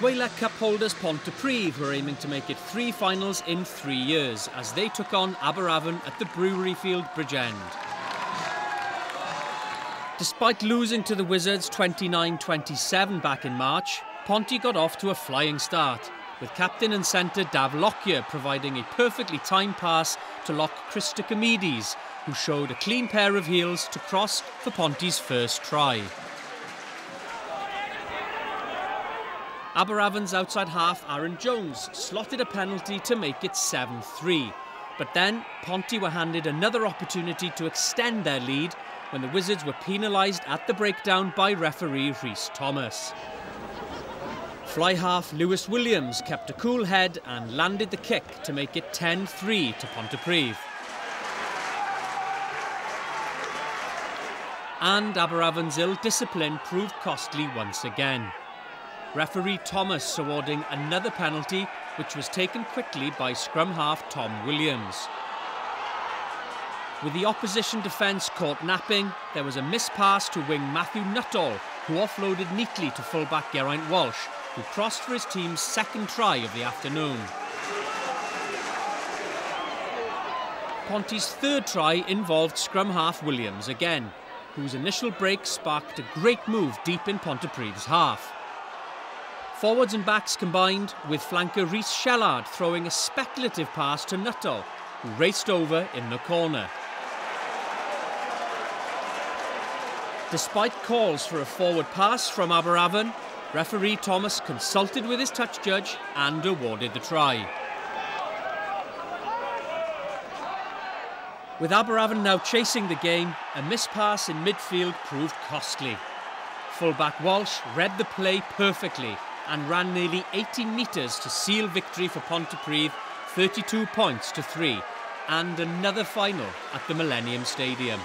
SWALEC Cup holders Pontypridd were aiming to make it three finals in three years as they took on Aberavon at the Brewery Field Bridgend. Despite losing to the Wizards 29-27 back in March, Ponty got off to a flying start, with captain and centre Dav Lockyer providing a perfectly timed pass to lock Chris Dicomidis, who showed a clean pair of heels to cross for Ponty's first try. Aberavon's outside half Aaron Jones slotted a penalty to make it 7-3. But then Ponty were handed another opportunity to extend their lead when the Wizards were penalised at the breakdown by referee Rhys Thomas. Fly half Lewis Williams kept a cool head and landed the kick to make it 10-3 to Pontypridd. And Aberavon's ill discipline proved costly once again. Referee Thomas awarding another penalty, which was taken quickly by scrum half Tom Williams. With the opposition defence caught napping, there was a miss pass to wing Matthew Nuttall, who offloaded neatly to fullback Geraint Walsh, who crossed for his team's second try of the afternoon. Ponty's third try involved scrum half Williams again, whose initial break sparked a great move deep in Pontypridd's half. Forwards and backs combined, with flanker Rhys Shellard throwing a speculative pass to Nuttall, who raced over in the corner. Despite calls for a forward pass from Aberavon, referee Thomas consulted with his touch judge and awarded the try. With Aberavon now chasing the game, a miss pass in midfield proved costly. Fullback Walsh read the play perfectly and ran nearly 18 metres to seal victory for Pontypridd, 32 points to 3, and another final at the Millennium Stadium.